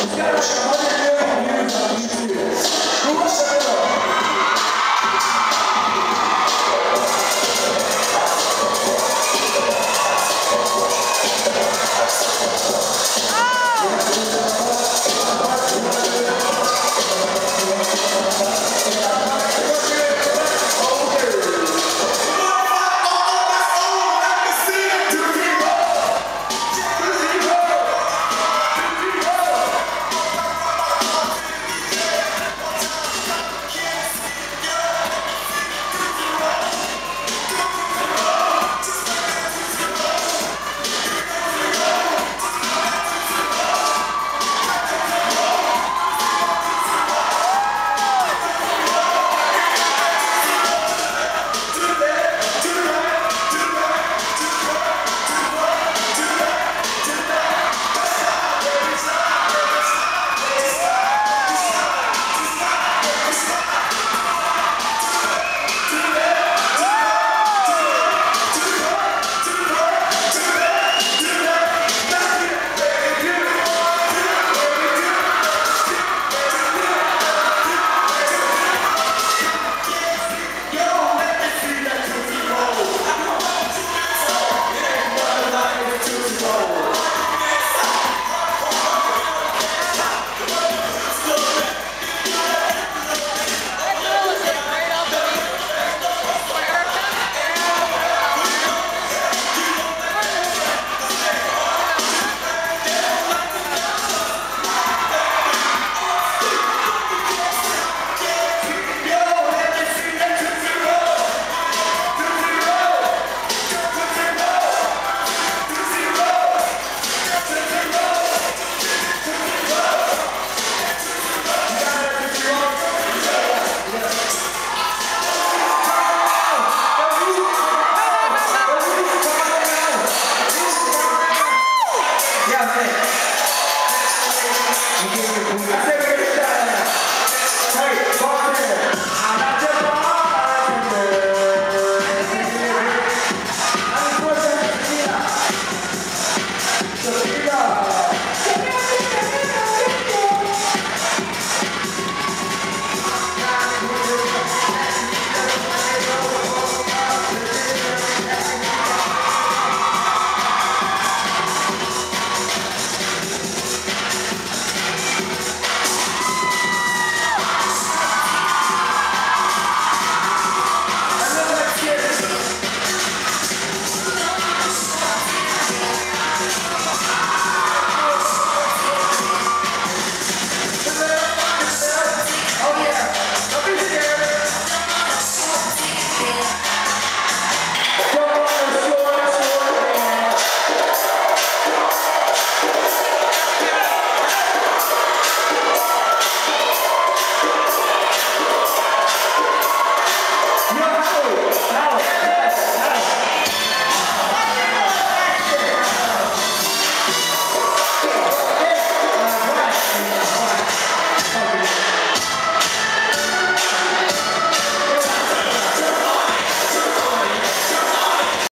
Os caras chamaram né?